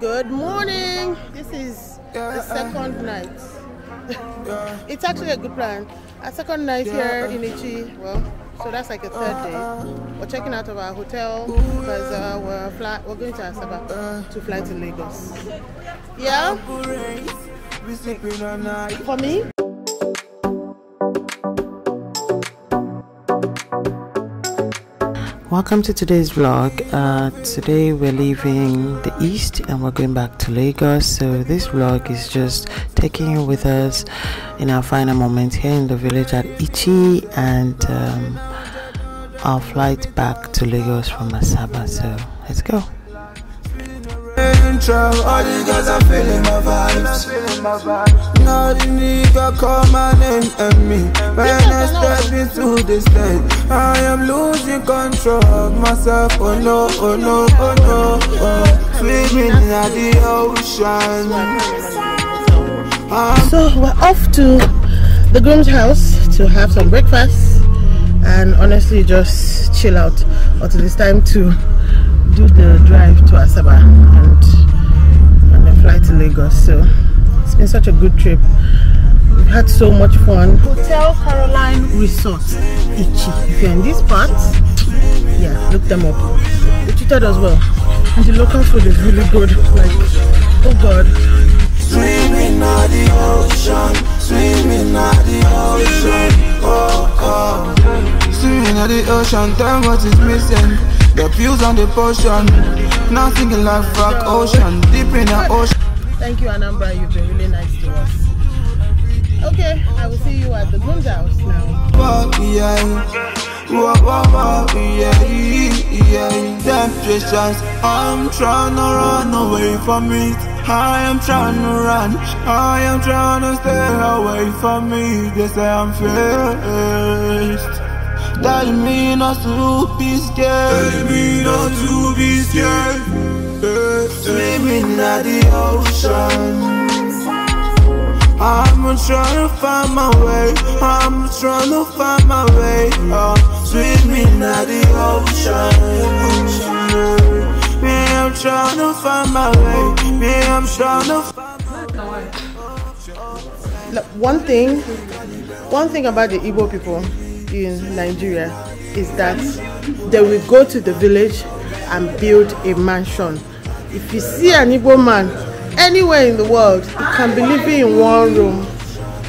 Good morning. This is the second night. it's actually a good plan. A second night here in Ichi. Well, so that's like a third day. We're checking out of our hotel because uh, we're fly- we're going to Asaba to fly to Lagos. Yeah. For me. Welcome to today's vlog. Uh, today we're leaving the east and we're going back to Lagos. So this vlog is just taking you with us in our final moments here in the village at Ichi and um, our flight back to Lagos from Asaba. So let's go. Intro. All the girls are feeling my vibes. Now the nigga call my name and me. When I step into the stage, I am losing control of myself. Oh no, oh no, oh no. Oh, swimming in the ocean. So we're off to the groom's house to have some breakfast and honestly just chill out until it's time to do the drive to Asaba and and then fly to Lagos. So it's been such a good trip. We've had so much fun. Hotel Caroline Resort, Ichi. If you're in these parts, yeah, look them up. They treated us well, and the local food is really good. Like, oh god. Swimming at the ocean, swimming at the ocean, oh oh. Swimming at the ocean, tell what is missing. The pills and the potion, now thinking like fuck ocean, deep in the ocean. Thank you, Anambra. You've been really nice to us. Okay, I will see you at the groom's house now. Temptations, I'm trying to run away from it. I am trying to run, I am trying to stay away from me. They say I'm faced. Tell me not to be scared. Tell me not to be scared. Swimming at the ocean. I'm trying to find my way. I'm trying to find my way. Oh, swimming at the ocean. Me, I'm trying to find my way. Me, I'm trying to find Look, one thing, one thing about the Igbo people in Nigeria is that they will go to the village and build a mansion. If you see an Igbo man anywhere in the world, he can be living in one room.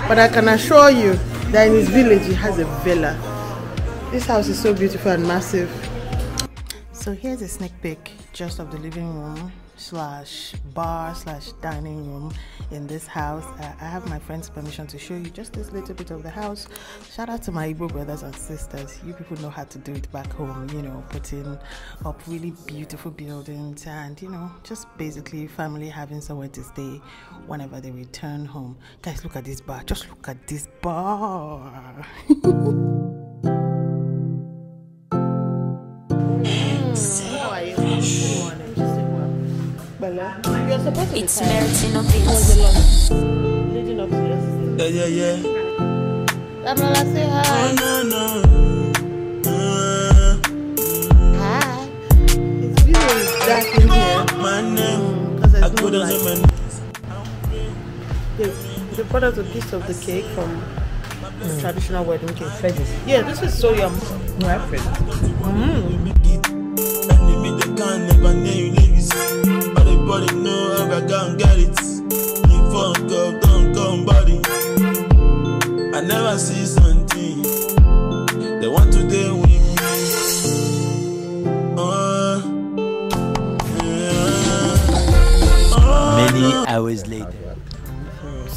But I can assure you that in his village he has a villa. This house is so beautiful and massive. So here's a sneak peek just of the living room slash bar slash dining room in this house. Uh, I have my friend's permission to show you just this little bit of the house. Shout out to my Igbo brothers and sisters. You people know how to do it back home, you know, putting up really beautiful buildings and, you know, just basically family having somewhere to stay whenever they return home. Guys, look at this bar. Just look at this bar. supposed to be It's tired. melting of How was it. the lunch? Leading up to yesterday. Yeah, yeah, yeah. Amala, say hi. No, no. Uh, Hi. It's really dark in here my name. because I there's no couldn't light. say my They, they brought us a piece of the cake from the traditional wedding cake. Yeah, this is so yum. Enemy,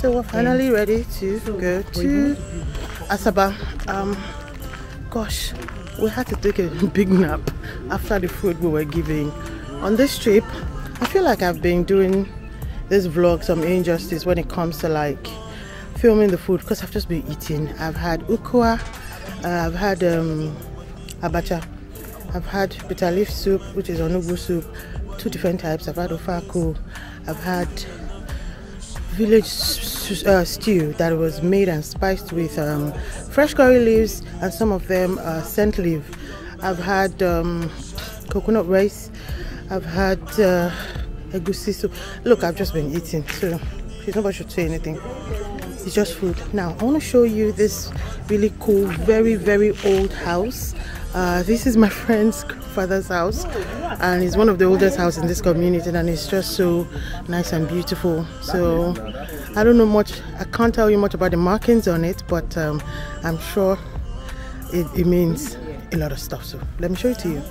So we're finally ready to go to Asaba. Um, gosh, we had to take a big nap after the food we were giving. On this trip, I feel like I've been doing this vlog some injustice when it comes to like filming the food because I've just been eating. I've had ukwa, uh, I've had um, abacha, I've had bitter leaf soup, which is onugbu soup, two different types. I've had ofaku, I've had village uh, stew that was made and spiced with um, fresh curry leaves and some of them uh, scent leaf. I've had um, coconut rice. I've had uh, egusi soup. Look, I've just been eating, so nobody should say anything. It's just food. Now, I want to show you this really cool, very, very old house. Uh, this is my friend's father's house and it's one of the oldest houses in this community and it's just so nice and beautiful. So I don't know much I can't tell you much about the markings on it but um, I'm sure it, it means a lot of stuff so let me show it to you.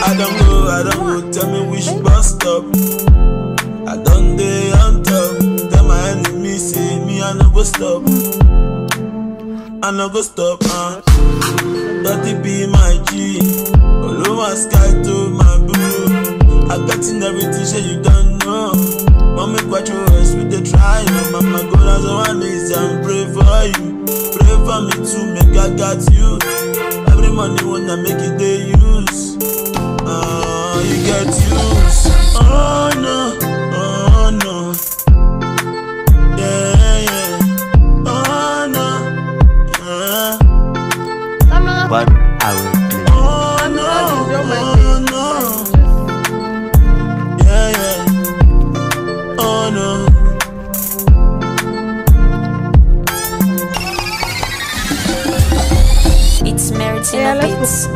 I don't go, I don't go, tell me which bus stop. I don't day on top Tell my say me I go stop I no go stop, uh. Dirty be my G. All over sky to my blue. I got in everything, shit you don't know. Me quite yours with the try No mama go down so one days and pray for you. Pray for me too, make I got you. Every money when I make it they use uh, you get used Oh no, Beats.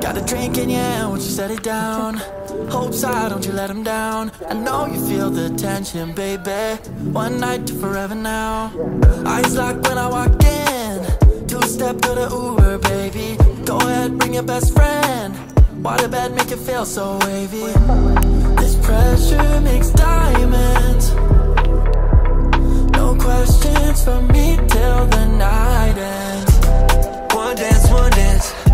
Got a drink in your hand, won't you set it down? Hopes high, don't you let them down. I know you feel the tension, baby. One night to forever now. Eyes locked when I walk in. Two step to the Uber, baby. Go ahead, bring your best friend. Why Water bed make you feel so wavy. This pressure makes diamonds. No questions from me till the night ends. One dance, one dance.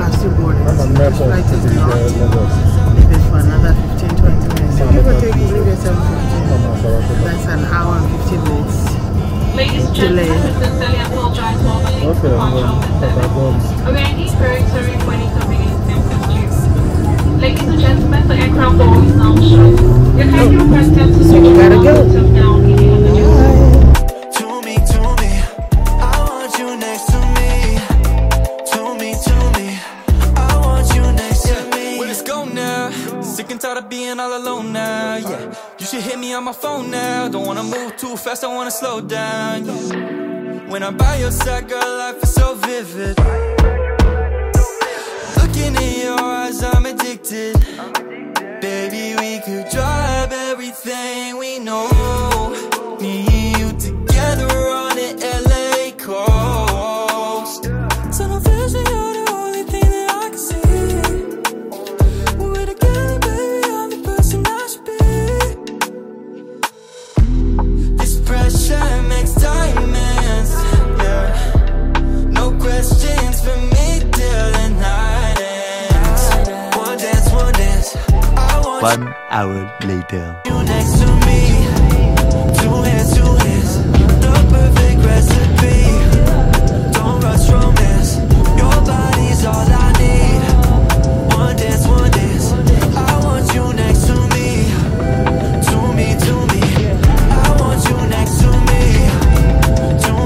People are still boarding. This flight is not leaving for another 15-20 minutes. So give or take, we leave at 7.15. That's an hour and 15 minutes. Ladies and gentlemen, sincerely apologize for the late Okay, departure of the service. Already very sorry for any inconvenience. Ladies and gentlemen, the aircraft door is now shut. You're kindly requested to switch we gotta your go. mountains down on my phone now. Don't wanna move too fast, I wanna slow down. Yeah. When I'm by your side, girl, life is so vivid. Looking in your eyes, I'm addicted. Baby, we could drive everything we know.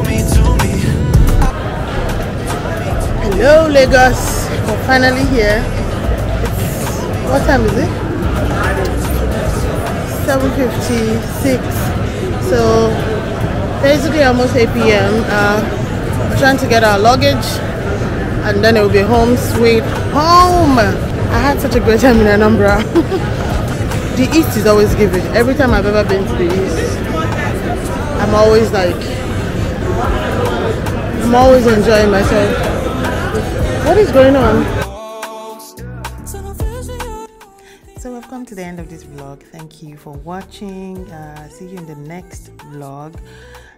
Me, to me. Hello, Lagos. We're finally here. It's, what time is it? 7:56. So basically almost 8 p.m. Uh, trying to get our luggage and then it will be home sweet home. I had such a great time in Anambra. the East is always giving. Every time I've ever been to the East, I'm always like, I'm always enjoying myself. What is going on? So we've come to the end of this vlog. Thank you for watching. Uh, see you in the next vlog.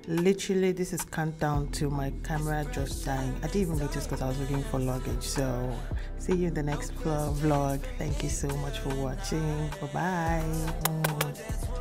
Literally, this is countdown to my camera just dying. I didn't even notice because I was looking for luggage. So see you in the next vlog. Thank you so much for watching. Bye bye.